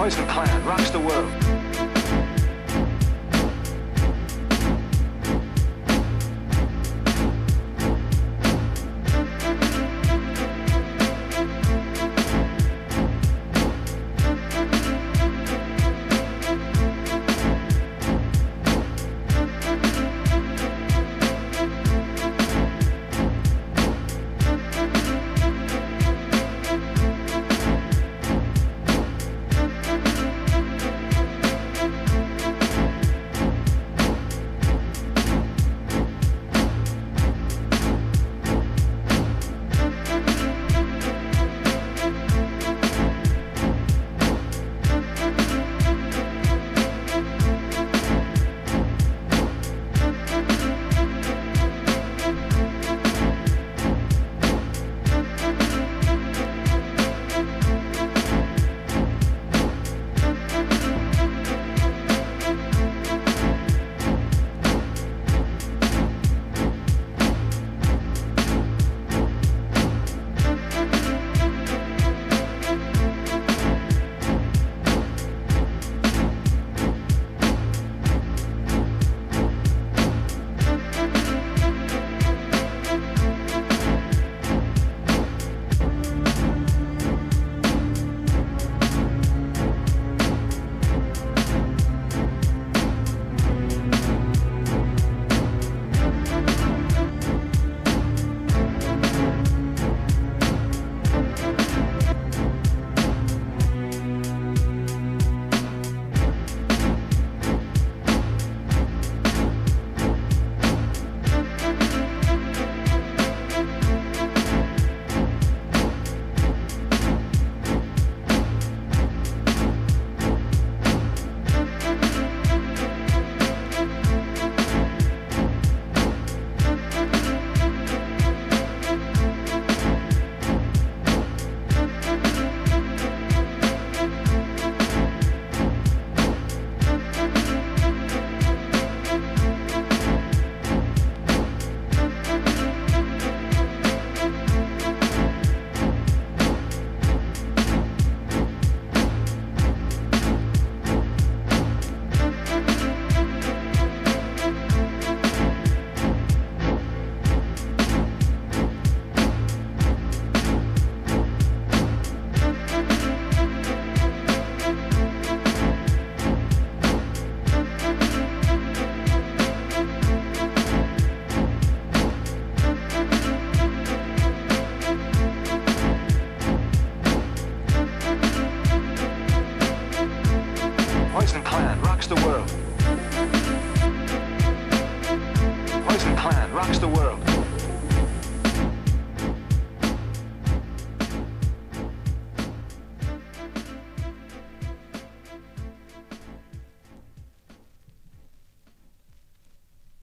Poison Clan rocks the world.